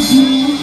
心。